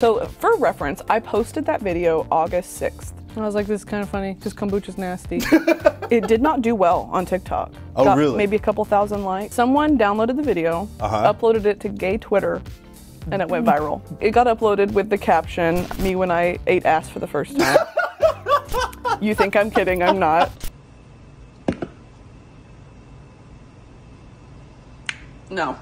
So for reference, I posted that video August 6th. And I was like, this is kind of funny Just kombucha's nasty. it did not do well on TikTok. Oh, Got really? Maybe a couple thousand likes. Someone downloaded the video, Uh-huh. uploaded it to gay Twitter, and it went viral. It got uploaded with the caption, me when I ate ass for the first time. you think I'm kidding, I'm not. No.